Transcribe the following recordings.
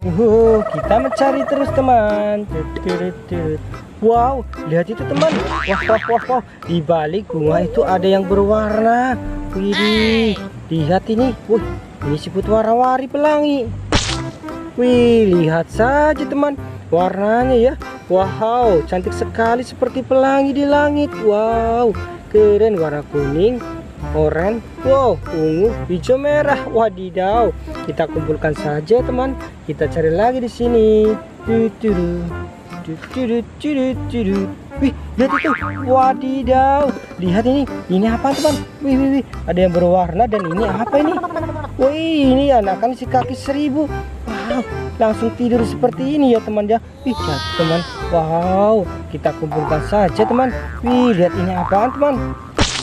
Uh, kita mencari terus teman. Wow, lihat itu teman. Wah, wah, wah, wah. Di balik bunga itu ada yang berwarna. Wih, lihat ini. Wih, ini siput warna-wari pelangi. Wih, lihat saja teman. Warnanya ya. Wow, cantik sekali seperti pelangi di langit. Wow, keren warna kuning, oranye, wow, ungu, hijau, merah. Wadidaw. Kita kumpulkan saja, teman. Kita cari lagi di sini. Wih, lihat itu. Wadidaw. Lihat ini. Ini apa, teman? Wih, wih, wih. Ada yang berwarna dan ini apa ini? Wih, ini anakan si kaki seribu. Wow, langsung tidur seperti ini ya, teman ya. Wih, lihat, teman. Wow, kita kumpulkan saja, teman. Wih, lihat ini apaan, teman?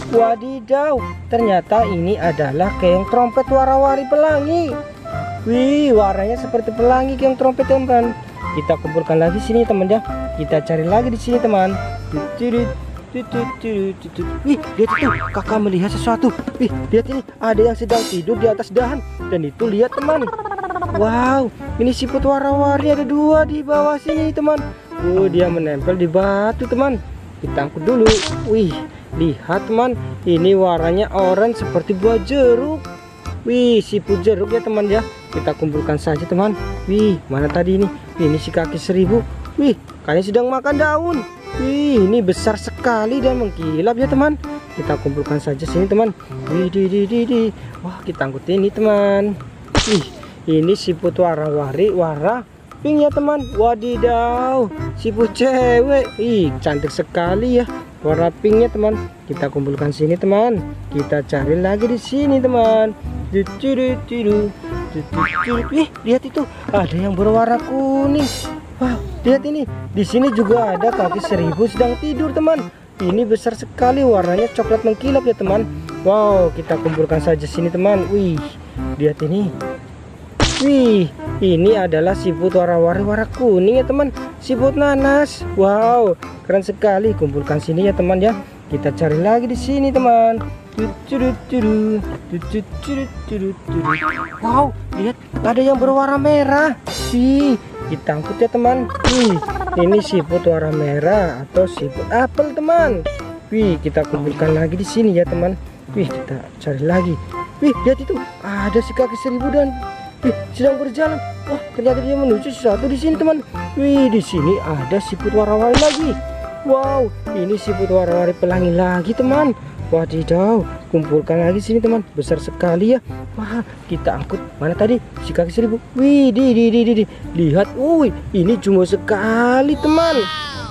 Wadidaw, ternyata ini adalah keong trompet warna-warni pelangi. Wih, warnanya seperti pelangi keong trompet teman. Kita kumpulkan lagi sini teman ya. Kita cari lagi di sini teman. Wih, lihat itu, kakak melihat sesuatu. Wih, lihat ini, ada yang sedang tidur di atas dahan. Dan itu lihat teman. Wow, ini siput warna-warni ada dua di bawah sini teman. Oh, dia menempel di batu teman. Kita angkut dulu. Wih, Lihat teman, ini warnanya oranye seperti buah jeruk. Wih, siput jeruk ya teman ya. Kita kumpulkan saja teman. Wih, mana tadi ini? Ini si kaki seribu. Wih, kayaknya sedang makan daun. Wih, ini besar sekali dan mengkilap ya teman. Kita kumpulkan saja sini teman. Wih, di di di di. Wah, kita angkut ini teman. Wih, ini siput warna-warni warna pink ya teman. Wadidaw, siput cewek. Ih, cantik sekali ya. Warna pinknya teman. Kita kumpulkan sini teman. Kita cari lagi di sini teman. Ih, lihat itu. Ada yang berwarna kuning. Wah lihat ini. Di sini juga ada kaki seribu sedang tidur teman. Ini besar sekali warnanya coklat mengkilap ya teman. Wow kita kumpulkan saja sini teman. Wih lihat ini wih ini adalah siput warna-warni warna kuning ya teman. Siput nanas. Wow keren sekali. Kumpulkan sini ya teman ya. Kita cari lagi di sini teman. Wow lihat ada yang berwarna merah. Sih kita angkut ya teman. Wih ini siput warna merah atau siput apel teman. Wih kita kumpulkan lagi di sini ya teman. Wih kita cari lagi. Wih lihat itu. Ada si kaki seribu dan Wih, sedang berjalan. Wah, ternyata dia menuju sesuatu di sini, teman. Wih, di sini ada siput warna-warni lagi. Wow, ini siput warna-warni pelangi lagi, teman. Wadidaw, kumpulkan lagi sini, teman. Besar sekali ya. Wah, kita angkut. Mana tadi? Si kaki seribu. Wih, di, di, di, di, di. Lihat, wih, ini cuma sekali, teman.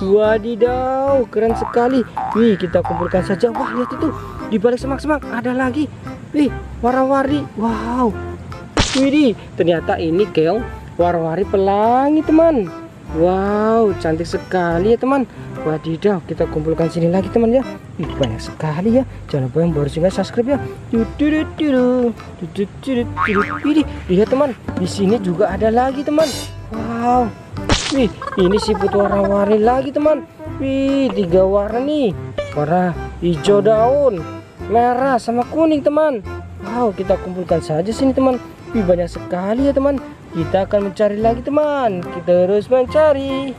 Wadidaw, keren sekali. Wih, kita kumpulkan saja. Wah, lihat itu. Di balik semak-semak ada lagi. Wih, warna-warni. Wow, Widih, ternyata ini keong warna-warni pelangi teman. Wow, cantik sekali ya teman. Wadidaw, kita kumpulkan sini lagi teman ya. Ih, banyak sekali ya. Jangan lupa yang baru juga subscribe ya. Widih, lihat teman. Di sini juga ada lagi teman. Wow. Wih, ini siput warna-warni lagi teman. Wih, tiga warna nih. Warna hijau daun, merah sama kuning teman. Wow, kita kumpulkan saja sini teman. Wih banyak sekali ya teman. Kita akan mencari lagi teman. Kita terus mencari